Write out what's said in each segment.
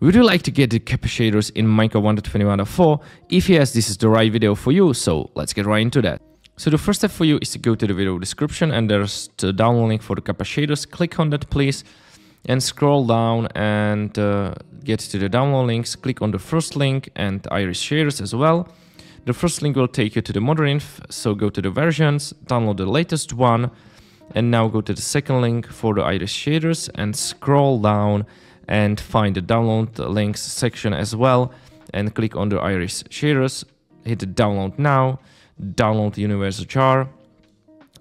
Would you like to get the shaders in Minecraft 1.21.4? If yes, this is the right video for you, so let's get right into that. So the first step for you is to go to the video description and there's the download link for the shaders. Click on that please and scroll down and uh, get to the download links. Click on the first link and Iris shaders as well. The first link will take you to the Modrinth, so go to the versions, download the latest one, and now go to the second link for the Iris shaders and scroll down and find the download links section as well and click on the Iris shaders, hit download now, download universal jar,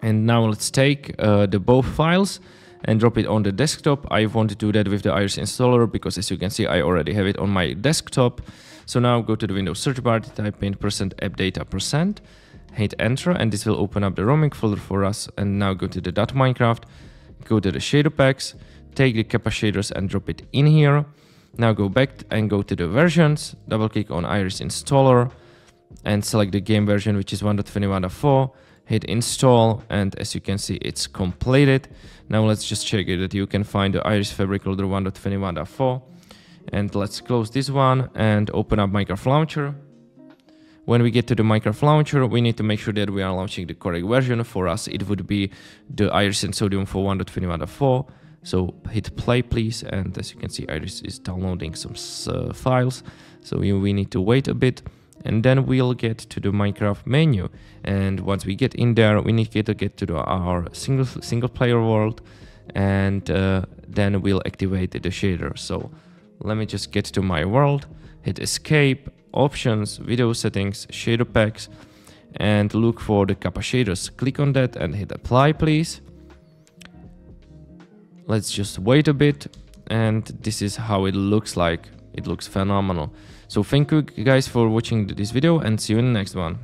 and now let's take uh, the both files and drop it on the desktop. I want to do that with the Iris installer because as you can see I already have it on my desktop. So now go to the Windows search bar, type in percent app data percent, hit enter and this will open up the roaming folder for us and now go to the .minecraft, go to the shader packs, take the Kappa shaders and drop it in here. Now go back and go to the versions, double click on Iris installer and select the game version which is 1.21.4 hit install and as you can see it's completed. Now let's just check it that you can find the iris fabric loader 1.21.4 and let's close this one and open up minecraft launcher. When we get to the minecraft launcher we need to make sure that we are launching the correct version. For us it would be the iris and sodium for 1.21.4 so hit play please and as you can see iris is downloading some uh, files so we, need to wait a bit and then we'll get to the Minecraft menu. And once we get in there, we need to get to the, our single single player world, and uh, then we'll activate the shader. So let me just get to my world, hit escape, options, video settings, shader packs, and look for the Kappa shaders. Click on that and hit apply, please. Let's just wait a bit, and this is how it looks like. It looks phenomenal. So thank you guys for watching this video and see you in the next one.